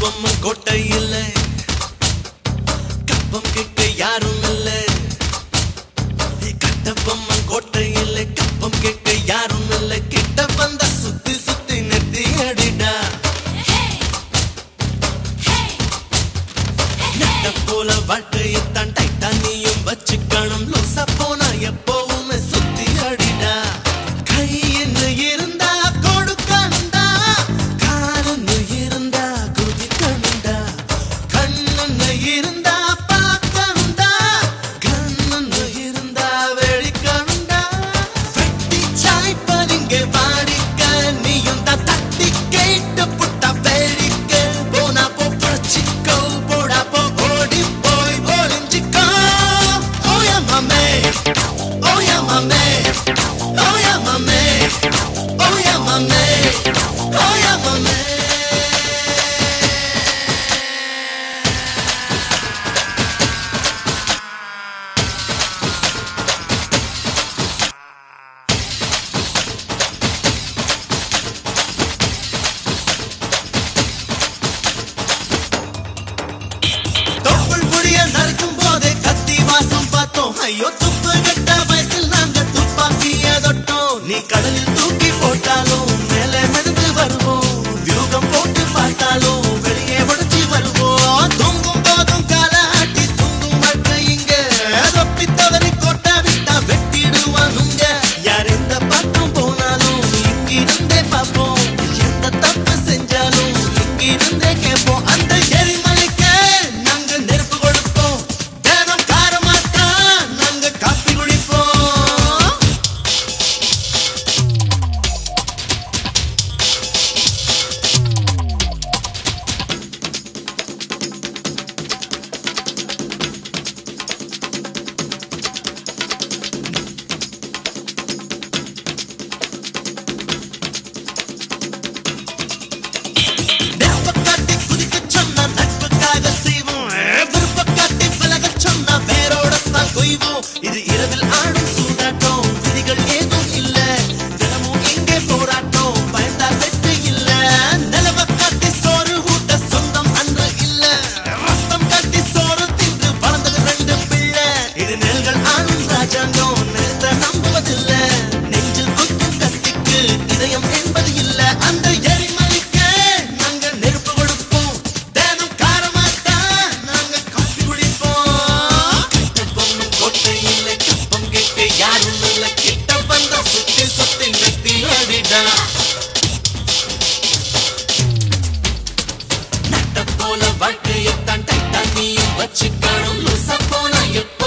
கப்பம் கோட்டையில் கப்பம் கிட்ட யாரும் இல்லை. கட்டபொம்மன் கோட்டையில் கப்பம் கிட்ட Oh yeah, my man. Oh yeah, my man. Oh yeah, my man. Oh yeah, my man. yo tu కడలు తూకి ఫోటాలు It, உன் கிட்ட யாரும் இல்ல கிட்ட வந்த சுத்தி சுத்தி நெத்தி அடிடா நட்ட போல வாழ்க்கையத்தான் டைட்டா வச்சுக்கணும் லூச போன எட்டு